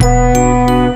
Música